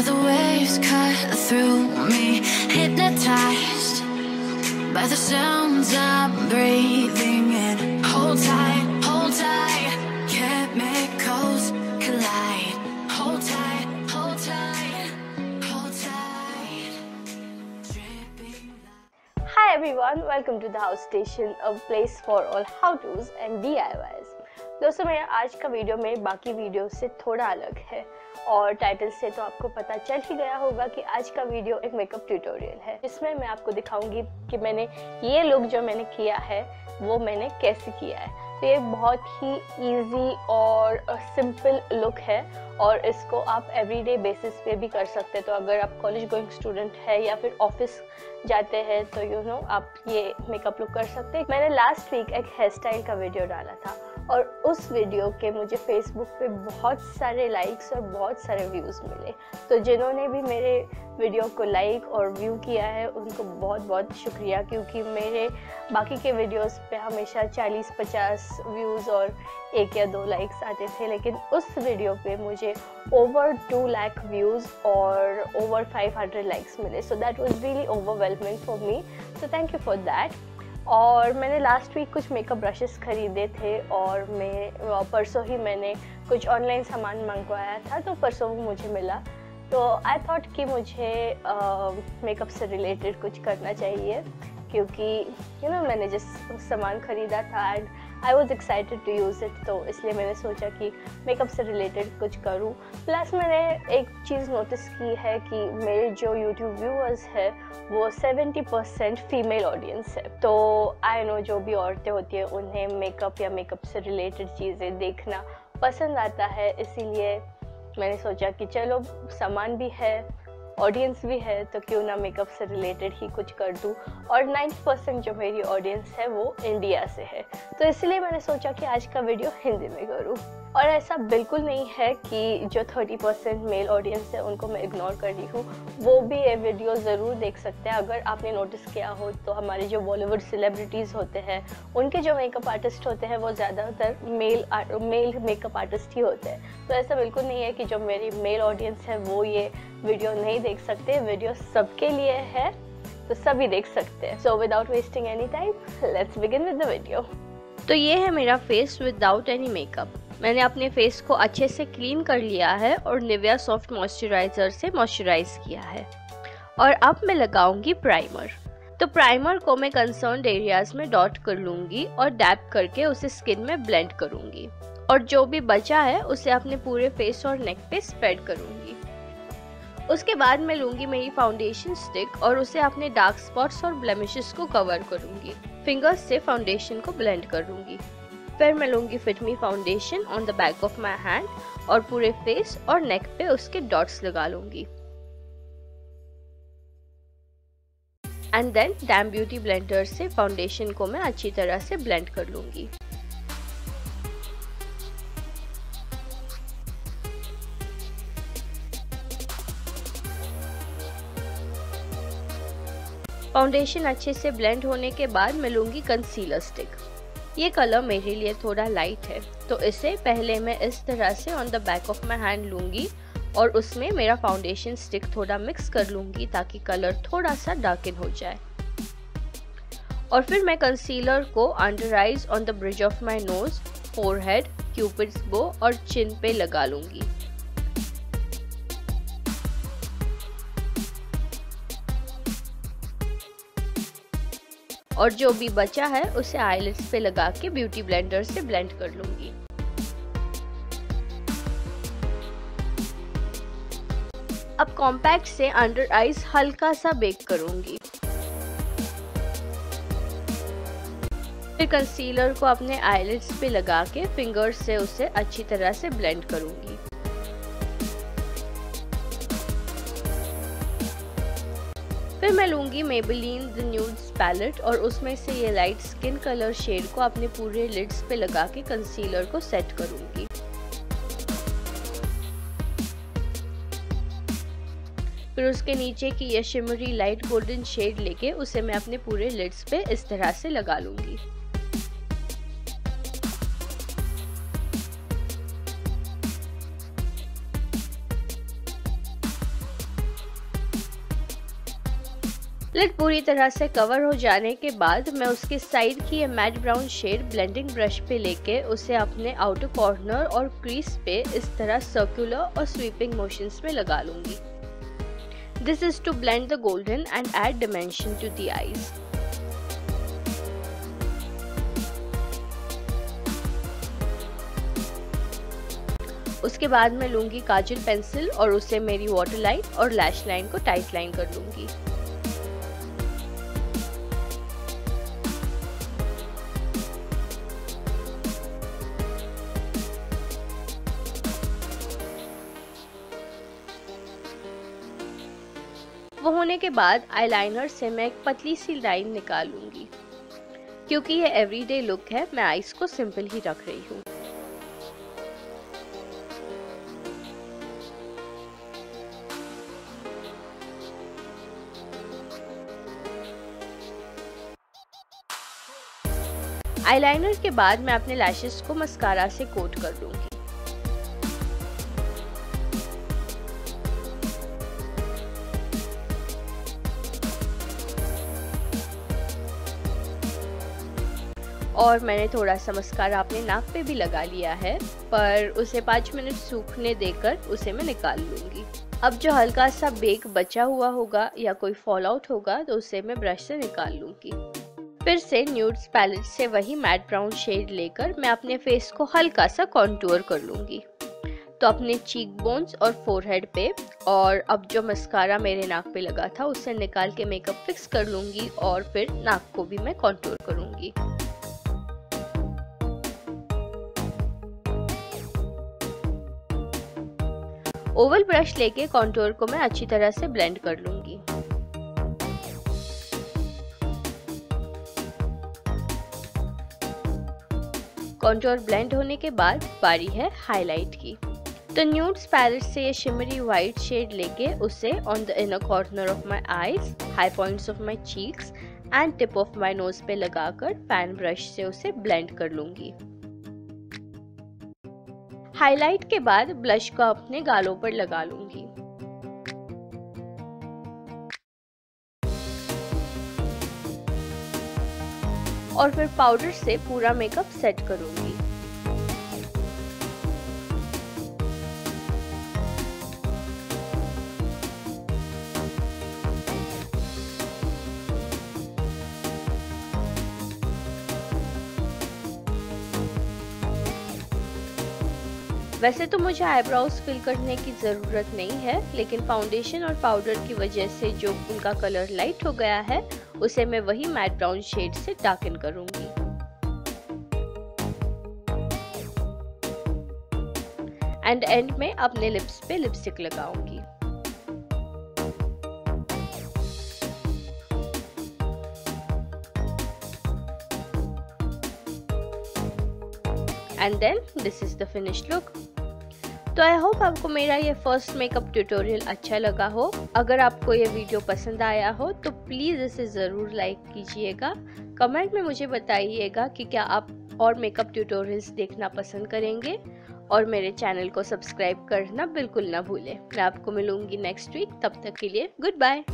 Feel the waves cut through me, hypnotized by the sounds I'm breathing in. Hold tight, hold tight, chemicals collide. Hold tight, hold tight, hold tight. Hi everyone, welcome to the House Station, a place for all how-tos and DIYs. दोस्तों मेरा आज का video में बाकी video से थोड़ा अलग है और टाइटल से तो आपको पता चल ही गया होगा कि आज का वीडियो एक मेकअप ट्यूटोरियल है जिसमें मैं आपको दिखाऊँगी कि मैंने ये लुक जो मैंने किया है वो मैंने कैसे किया है। तो ये बहुत ही इजी और सिंपल लुक है और इसको आप एवरीडे बेसिस पे भी कर सकते हैं। तो अगर आप कॉलेज गोइंग स्टूडेंट है या फिर ऑफ़िस जाते हैं तो यू you नो know, आप ये मेकअप लुक कर सकते हैं। मैंने लास्ट वीक एक हेयर स्टाइल का वीडियो डाला था। और उस वीडियो के मुझे फेसबुक पे बहुत सारे लाइक्स और बहुत सारे व्यूज़ मिले। तो जिन्होंने भी मेरे वीडियो को लाइक और व्यू किया है, उनको बहुत बहुत शुक्रिया, क्योंकि मेरे बाकी के वीडियोस पे हमेशा 40-50 व्यूज़ और एक या दो लाइक्स आते थे, लेकिन उस वीडियो पे मुझे ओवर टू लाख व्यूज़ और ओवर 500 लाइक्स मिले। So that was really overwhelming for me so thank you for that और मैंने लास्ट वीक कुछ मेकअप ब्रशेस ख़रीदे थे और मैं परसों ही मैंने कुछ ऑनलाइन सामान मंगवाया था तो परसों वो मुझे मिला। तो आई थॉट कि मुझे मेकअप से रिलेटेड कुछ करना चाहिए क्योंकि यू you नो know, मैंने जिस सामान ख़रीदा था and I was excited to use it तो इसलिए मैंने सोचा कि मेकअप से रिलेटेड कुछ करूँ। प्लस मैंने एक चीज़ नोटिस की है कि मेरे जो यूट्यूब व्यूअर्स है, वो 70 परसेंट फीमेल ऑडियंस है। तो आई नो जो भी औरतें होती हैं, उन्हें मेकअप या मेकअप से रिलेटेड चीज़ें देखना पसंद आता है। इसीलिए मैंने सोचा कि चलो, सामान भी है ऑडियंस भी है तो क्यों ना मेकअप से रिलेटेड ही कुछ कर दूँ? और 90 परसेंट जो मेरी ऑडियंस है, वो इंडिया से है। तो इसलिए मैंने सोचा कि आज का वीडियो हिंदी में करूँ। और ऐसा बिल्कुल नहीं है कि जो 30 परसेंट मेल ऑडियंस है, उनको मैं इग्नोर कर रही हूँ। वो भी ये वीडियो ज़रूर देख सकते हैं। अगर आपने नोटिस किया हो तो हमारे जो बॉलीवुड सेलिब्रिटीज़ होते हैं, उनके जो मेकअप आर्टिस्ट होते हैं, वो ज़्यादातर मेल मेल मेकअप आर्टिस्ट ही होते हैं। तो ऐसा बिल्कुल नहीं है कि जो मेरी मेल ऑडियंस है, वो ये वीडियो नहीं देख सकते। वीडियो सबके लिए है तो सभी देख सकते हैं। So without wasting any time let's begin with the video तो ये है मेरा फेस विदाउट एनी मेकअप मैंने अपने फेस को अच्छे से क्लीन कर लिया है और निविया सॉफ्ट मॉइस्चराइज़र से मॉइस्चराइज किया है। और अब मैं लगाऊँगी प्राइमर तो प्राइमर को मैं कंसर्न एरियाज़ में डॉट कर लूँगी और डैप करके उसे स्किन में ब्लेंड करूँगी। और जो भी बचा है, उसे अपने पूरे फेस और नेक पे स्प्रेड करूँगी। उसके बाद मैं लूँगी मेरी फाउंडेशन स्टिक और उसे अपने डार्क स्पॉट्स और ब्लेमिशेस को कवर करूँगी। फिंगर्स से फाउंडेशन को ब्लेंड कर करूँगी फिर मैं लूँगी Fit Me foundation on the back of my hand और पूरे फेस और नेक पे उसके डॉट्स लगा लूँगी। And then damp beauty blender से फाउंडेशन को मैं अच्छी तरह से ब्लेंड कर लूँगी। फाउंडेशन अच्छे से ब्लेंड होने के बाद मैं लूँगी कंसीलर स्टिक ये कलर मेरे लिए थोड़ा लाइट है तो इसे पहले मैं इस तरह से on the back of my hand लूँगी और उसमें मेरा फाउंडेशन स्टिक थोड़ा मिक्स कर लूँगी ताकि कलर थोड़ा सा डार्कन हो जाए. और फिर मैं कंसीलर को under eyes on the bridge of my nose forehead Cupid's bow और चिन पे लगा लूँगी. और जो भी बचा है, उसे आईलेट्स पे लगा के ब्यूटी ब्लेंडर से ब्लेंड कर लूँगी। अब कॉम्पैक्ट से अंडर आइज़ हल्का सा बेक करूँगी। फिर कंसीलर को अपने आईलेट्स पे लगा के फिंगर्स से उसे अच्छी तरह से ब्लेंड करूँगी। फिर मैं लूँगी मेबलिन द न्यूड्स पैलेट और उसमें से ये लाइट स्किन कलर शेड को अपने पूरे लिड्स पे लगा के कंसीलर को सेट करूँगी। फिर उसके नीचे की ये शिमरी लाइट गोल्डन शेड लेके उसे मैं अपने पूरे लिड्स पे इस तरह से लगा लूँगी। लिड पूरी तरह से कवर हो जाने के बाद मैं उसके साइड की ये matte brown shade blending brush पे लेके उसे अपने आउटर कॉर्नर और क्रीज पे इस तरह सर्कुलर और स्वीपिंग मोशंस में लगा लूँगी। This is to blend the golden and add dimension to the eyes उसके बाद मैं लूँगी काजल पेंसिल और उसे मेरी वाटर लाइन और लैश लाइन को टाइट लाइन कर लूँगी। वो होने के बाद आईलाइनर से मैं एक पतली सी लाइन निकालूँगी। क्योंकि ये एवरीडे लुक है, मैं आईज को सिंपल ही रख रही हूँ। आईलाइनर के बाद मैं अपने लैशेस को मस्कारा से कोट कर लूँगी और मैंने थोड़ा सा मस्कारा अपने नाक पे भी लगा लिया है, पर उसे पाँच मिनट सूखने देकर उसे मैं निकाल लूँगी। अब जो हल्का सा बेक बचा हुआ होगा या कोई फॉल आउट होगा तो उसे मैं ब्रश से निकाल लूँगी। फिर से न्यूड्स पैलेट से वही मैट ब्राउन शेड लेकर मैं अपने फेस को हल्का सा कॉन्टूर कर लूँगी। तो अपने चीक बोन्स और फोरहेड पे और अब जो मस्कारा मेरे नाक पे लगा था, उसे निकाल के मेकअप फिक्स कर लूँगी और फिर नाक को भी मैं कॉन्टूर करूँगी। ओवल ब्रश लेके कॉन्टोर को मैं अच्छी तरह से ब्लेंड कर लूँगी। कॉन्टोर ब्लेंड होने के बाद बारी है हाईलाइट की। तो न्यूड्स पैलेट से ये शिमरी वाइट शेड लेके उसे on the inner corner of my eyes high points of my cheeks and tip of my nose पे लगाकर फ़ैन ब्रश से उसे ब्लेंड कर लूँगी। हाईलाइट के बाद ब्लश को अपने गालों पर लगा लूँगी। और फिर पाउडर से पूरा मेकअप सेट करूँगी। वैसे तो मुझे आईब्राउज फिल करने की ज़रूरत नहीं है, लेकिन फाउंडेशन और पाउडर की वजह से जो उनका कलर लाइट हो गया है, उसे मैं वही मैट ब्राउन शेड से डार्कन करूँगी। एंड एंड में अपने लिप्स पे lipstick लगाऊँगी। And then this is the finish look तो आई होप आपको मेरा ये फ़र्स्ट मेकअप ट्यूटोरियल अच्छा लगा हो। अगर आपको ये वीडियो पसंद आया हो तो प्लीज़ इसे ज़रूर लाइक कीजिएगा। कमेंट में मुझे बताइएगा कि क्या आप और मेकअप ट्यूटोरियल्स देखना पसंद करेंगे और मेरे चैनल को सब्सक्राइब करना बिल्कुल ना भूलें। मैं आपको मिलूँगी नेक्स्ट वीक तब तक के लिए गुड बाय